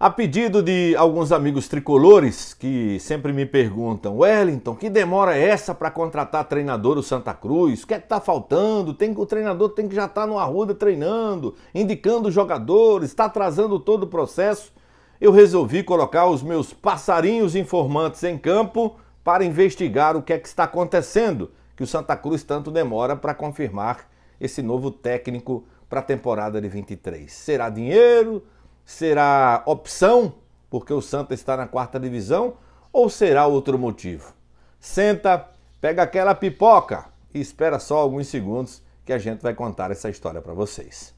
A pedido de alguns amigos tricolores que sempre me perguntam, Wellington, que demora é essa para contratar treinador do Santa Cruz? O que é que está faltando? Tem, o treinador tem que já estar tá no Arruda treinando, indicando jogadores, está atrasando todo o processo. Eu resolvi colocar os meus passarinhos informantes em campo para investigar o que é que está acontecendo, que o Santa Cruz tanto demora para confirmar esse novo técnico para a temporada de 23. Será dinheiro? Será opção, porque o Santa está na quarta divisão, ou será outro motivo? Senta, pega aquela pipoca e espera só alguns segundos que a gente vai contar essa história para vocês.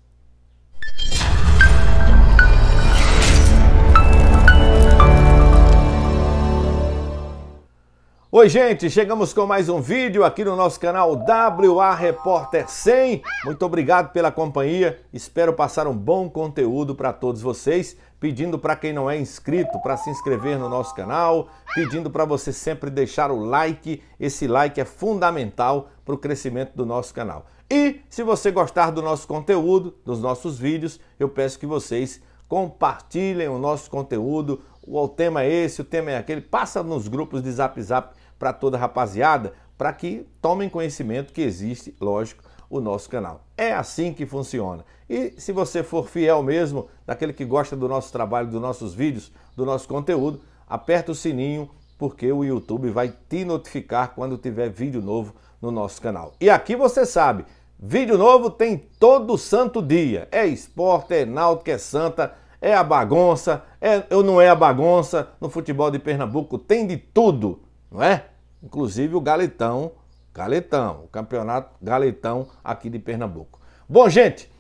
Oi, gente, chegamos com mais um vídeo aqui no nosso canal WA Repórter 100. Muito obrigado pela companhia. Espero passar um bom conteúdo para todos vocês. Pedindo para quem não é inscrito para se inscrever no nosso canal, pedindo para você sempre deixar o like. Esse like é fundamental para o crescimento do nosso canal. E se você gostar do nosso conteúdo, dos nossos vídeos, eu peço que vocês compartilhem o nosso conteúdo. O tema é esse, o tema é aquele. Passa nos grupos de Zap Zap para toda a rapaziada, para que tomem conhecimento que existe, lógico, o nosso canal. É assim que funciona. E se você for fiel mesmo, daquele que gosta do nosso trabalho, dos nossos vídeos, do nosso conteúdo, aperta o sininho, porque o YouTube vai te notificar quando tiver vídeo novo no nosso canal. E aqui você sabe, vídeo novo tem todo santo dia. É esporte, é náutico, é santa, é a bagunça, é, ou não é a bagunça. No futebol de Pernambuco tem de tudo, não é? inclusive o Galetão, Galetão, o campeonato Galetão aqui de Pernambuco. Bom, gente,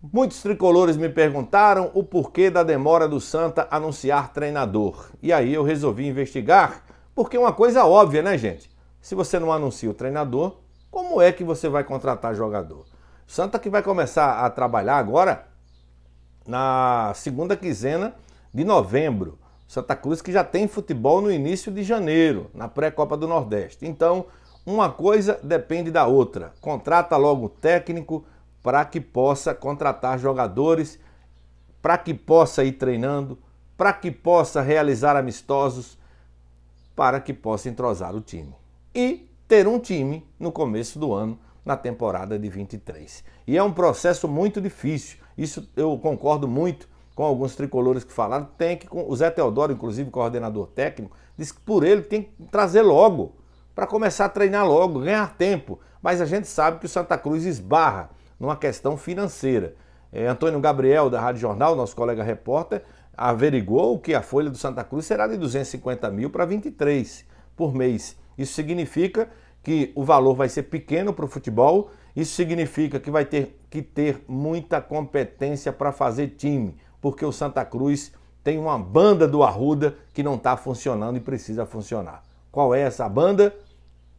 muitos tricolores me perguntaram o porquê da demora do Santa anunciar treinador. E aí eu resolvi investigar, porque é uma coisa óbvia, né, gente? Se você não anuncia o treinador, como é que você vai contratar jogador? Santa que vai começar a trabalhar agora na segunda quinzena de novembro. Santa Cruz que já tem futebol no início de janeiro, na pré-copa do Nordeste. Então, uma coisa depende da outra. Contrata logo o técnico para que possa contratar jogadores, para que possa ir treinando, para que possa realizar amistosos, para que possa entrosar o time. E ter um time no começo do ano, na temporada de 23. E é um processo muito difícil. Isso eu concordo muito com alguns tricolores que falaram, tem que, o Zé Teodoro, inclusive coordenador técnico, disse que por ele tem que trazer logo, para começar a treinar logo, ganhar tempo. Mas a gente sabe que o Santa Cruz esbarra numa questão financeira. É, Antônio Gabriel, da Rádio Jornal, nosso colega repórter, averigou que a folha do Santa Cruz será de 250 mil para 23 por mês. Isso significa que o valor vai ser pequeno para o futebol, isso significa que vai ter que ter muita competência para fazer time porque o Santa Cruz tem uma banda do Arruda que não está funcionando e precisa funcionar. Qual é essa banda?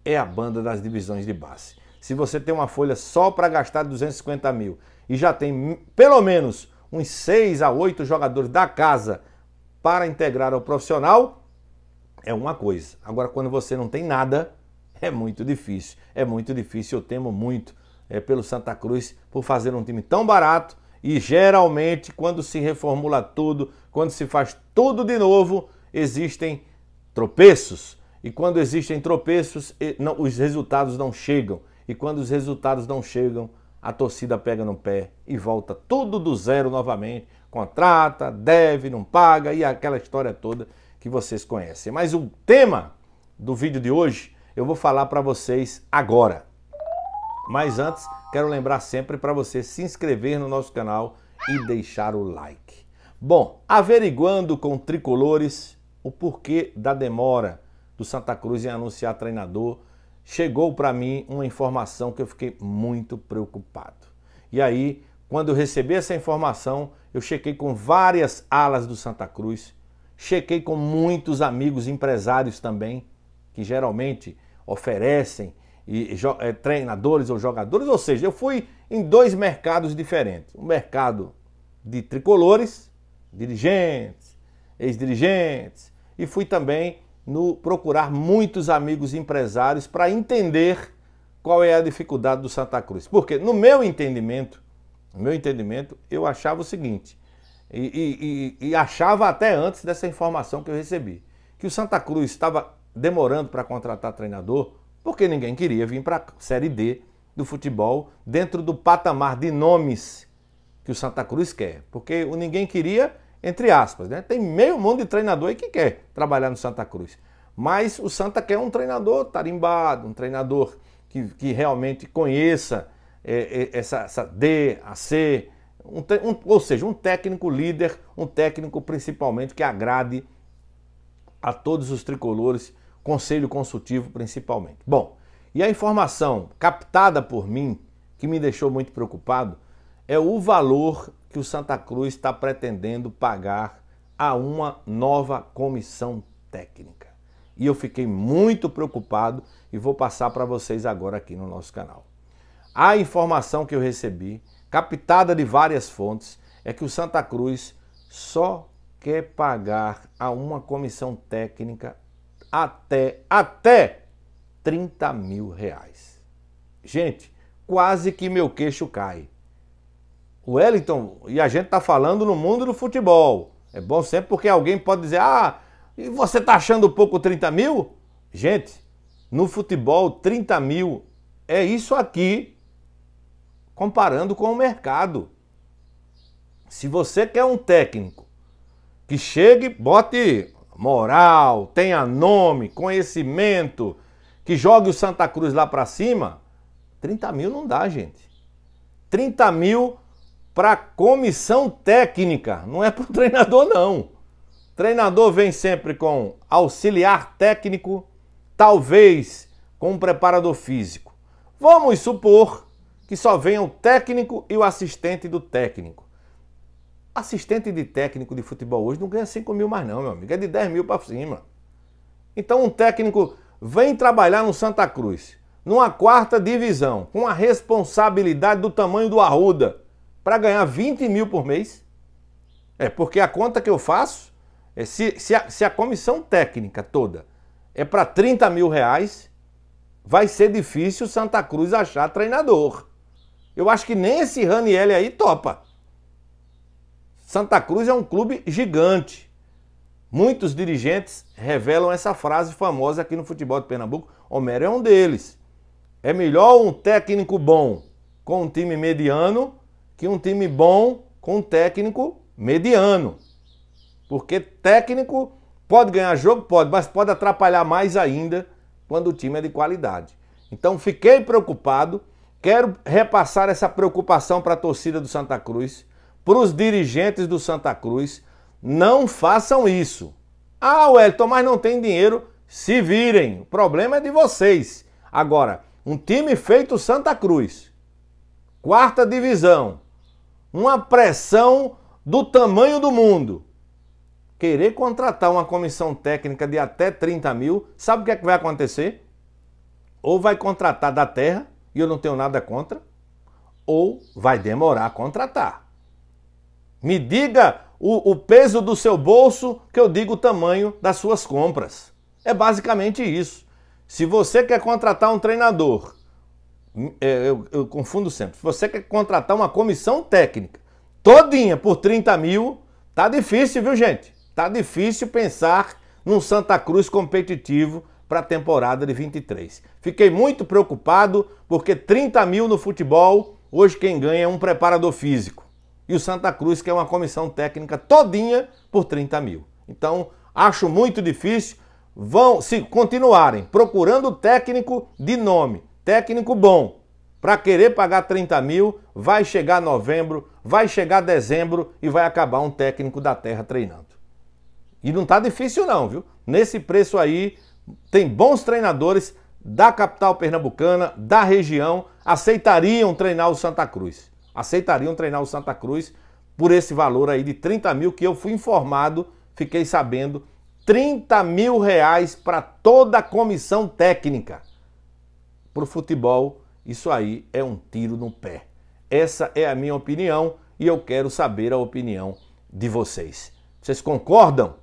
É a banda das divisões de base. Se você tem uma folha só para gastar 250 mil e já tem pelo menos uns 6 a 8 jogadores da casa para integrar ao profissional, é uma coisa. Agora, quando você não tem nada, é muito difícil. É muito difícil. Eu temo muito é, pelo Santa Cruz por fazer um time tão barato e geralmente, quando se reformula tudo, quando se faz tudo de novo, existem tropeços. E quando existem tropeços, os resultados não chegam. E quando os resultados não chegam, a torcida pega no pé e volta tudo do zero novamente. Contrata, deve, não paga e aquela história toda que vocês conhecem. Mas o tema do vídeo de hoje eu vou falar para vocês agora. Mas antes, quero lembrar sempre para você se inscrever no nosso canal e deixar o like. Bom, averiguando com tricolores o porquê da demora do Santa Cruz em anunciar treinador, chegou para mim uma informação que eu fiquei muito preocupado. E aí, quando eu recebi essa informação, eu chequei com várias alas do Santa Cruz, chequei com muitos amigos empresários também, que geralmente oferecem e é, treinadores ou jogadores, ou seja, eu fui em dois mercados diferentes. Um mercado de tricolores, dirigentes, ex-dirigentes, e fui também no procurar muitos amigos empresários para entender qual é a dificuldade do Santa Cruz. Porque no meu entendimento, no meu entendimento, eu achava o seguinte, e, e, e achava até antes dessa informação que eu recebi, que o Santa Cruz estava demorando para contratar treinador porque ninguém queria vir para a Série D do futebol dentro do patamar de nomes que o Santa Cruz quer. Porque o ninguém queria, entre aspas, né? Tem meio mundo de treinador aí que quer trabalhar no Santa Cruz. Mas o Santa quer um treinador tarimbado, um treinador que, que realmente conheça é, é, essa, essa D, a C, um, um, ou seja, um técnico líder, um técnico principalmente que agrade a todos os tricolores, conselho consultivo principalmente. Bom, e a informação captada por mim, que me deixou muito preocupado, é o valor que o Santa Cruz está pretendendo pagar a uma nova comissão técnica. E eu fiquei muito preocupado e vou passar para vocês agora aqui no nosso canal. A informação que eu recebi, captada de várias fontes, é que o Santa Cruz só quer pagar a uma comissão técnica até, até 30 mil reais. Gente, quase que meu queixo cai. Wellington, e a gente está falando no mundo do futebol. É bom sempre porque alguém pode dizer, ah, e você está achando pouco 30 mil? Gente, no futebol, 30 mil é isso aqui, comparando com o mercado. Se você quer um técnico que chegue, bote moral, tenha nome, conhecimento, que jogue o Santa Cruz lá para cima, 30 mil não dá, gente. 30 mil para comissão técnica, não é para o treinador, não. Treinador vem sempre com auxiliar técnico, talvez com um preparador físico. Vamos supor que só venha o técnico e o assistente do técnico. Assistente de técnico de futebol hoje não ganha 5 mil mais não, meu amigo, é de 10 mil para cima. Então um técnico vem trabalhar no Santa Cruz, numa quarta divisão, com a responsabilidade do tamanho do Arruda para ganhar 20 mil por mês? É porque a conta que eu faço é se, se, a, se a comissão técnica toda é para 30 mil reais, vai ser difícil Santa Cruz achar treinador. Eu acho que nem esse Raniel aí topa. Santa Cruz é um clube gigante. Muitos dirigentes revelam essa frase famosa aqui no futebol de Pernambuco. Homero é um deles. É melhor um técnico bom com um time mediano que um time bom com um técnico mediano. Porque técnico pode ganhar jogo, pode, mas pode atrapalhar mais ainda quando o time é de qualidade. Então fiquei preocupado, quero repassar essa preocupação para a torcida do Santa Cruz, para os dirigentes do Santa Cruz, não façam isso. Ah, Wellington, mas não tem dinheiro, se virem. O problema é de vocês. Agora, um time feito Santa Cruz, quarta divisão, uma pressão do tamanho do mundo. Querer contratar uma comissão técnica de até 30 mil, sabe o que, é que vai acontecer? Ou vai contratar da terra, e eu não tenho nada contra, ou vai demorar a contratar. Me diga o, o peso do seu bolso, que eu digo o tamanho das suas compras. É basicamente isso. Se você quer contratar um treinador é, eu, eu, confundo sempre. Se você quer contratar uma comissão técnica todinha por 30 mil, tá difícil, viu, gente? Tá difícil pensar num Santa Cruz competitivo para a temporada de 23. Fiquei muito preocupado porque 30 mil no futebol, hoje quem ganha é um preparador físico. E o Santa Cruz quer uma comissão técnica todinha por 30 mil. Então, acho muito difícil. Vão, se continuarem procurando técnico de nome, técnico bom, para querer pagar 30 mil, vai chegar novembro, vai chegar dezembro e vai acabar um técnico da terra treinando. E não tá difícil não, viu? Nesse preço aí, tem bons treinadores da capital pernambucana, da região, aceitariam treinar o Santa Cruz. Aceitariam treinar o Santa Cruz por esse valor aí de 30 mil que eu fui informado, fiquei sabendo, 30 mil reais para toda a comissão técnica para o futebol, isso aí é um tiro no pé. Essa é a minha opinião e eu quero saber a opinião de vocês. Vocês concordam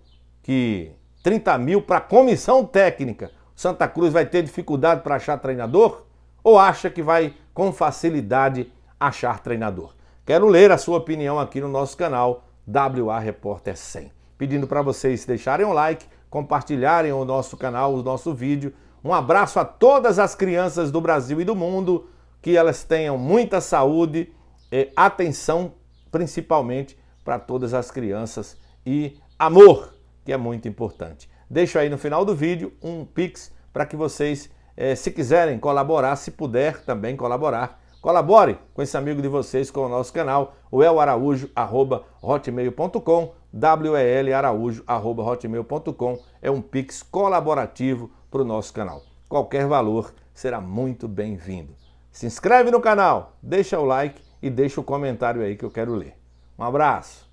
que 30 mil para comissão técnica, Santa Cruz vai ter dificuldade para achar treinador? Ou acha que vai com facilidade achar treinador? Quero ler a sua opinião aqui no nosso canal WA Repórter 100. Pedindo para vocês deixarem um like, compartilharem o nosso canal, o nosso vídeo. Um abraço a todas as crianças do Brasil e do mundo, que elas tenham muita saúde e atenção, principalmente para todas as crianças e amor, que é muito importante. Deixo aí no final do vídeo um pix para que vocês, eh, se quiserem colaborar, se puder também colaborar, colabore com esse amigo de vocês com o nosso canal, o elaraujo@hotmail.com, welaraújo@hotmail.com é um pix colaborativo para o nosso canal. Qualquer valor será muito bem-vindo. Se inscreve no canal, deixa o like e deixa o comentário aí que eu quero ler. Um abraço.